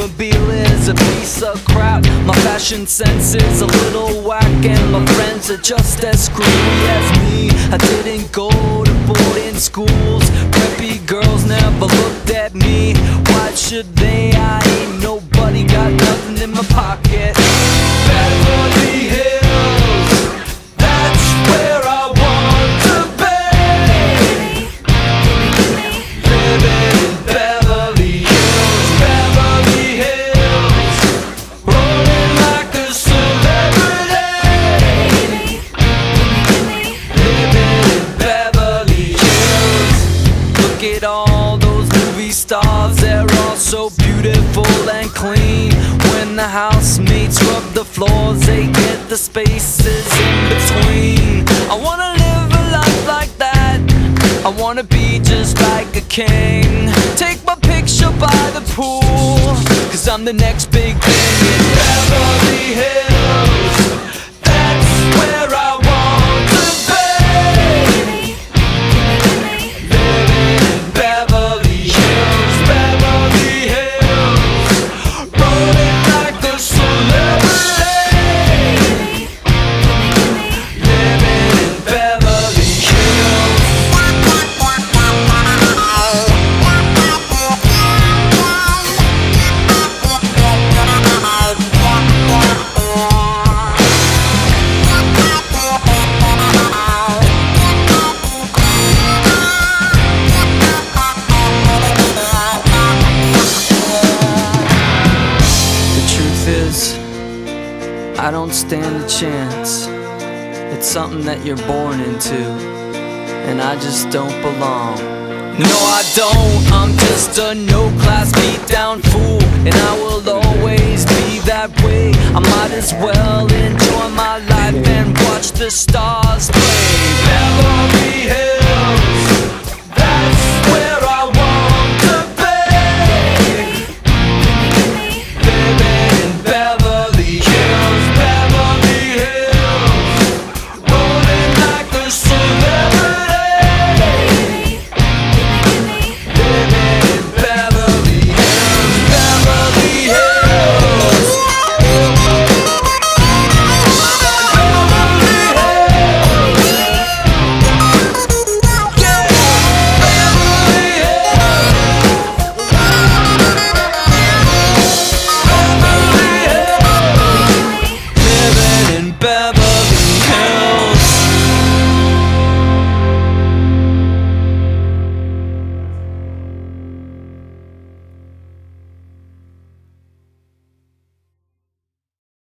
automobile is a piece of crap. My fashion sense is a little whack, and my friends are just as screwy as me. I didn't go to boarding schools. Preppy girls never looked at me. Why should they? I ain't nobody, got nothing in my pocket. Movie stars, they're all so beautiful and clean. When the housemates rub the floors, they get the spaces in between. I wanna live a life like that. I wanna be just like a king. Take my picture by the pool, cause I'm the next big thing in Beverly Hills. I don't stand a chance. It's something that you're born into, and I just don't belong. No, I don't. I'm just a no class beat down fool, and I will always be that way. I might as well enjoy my life and watch the stars.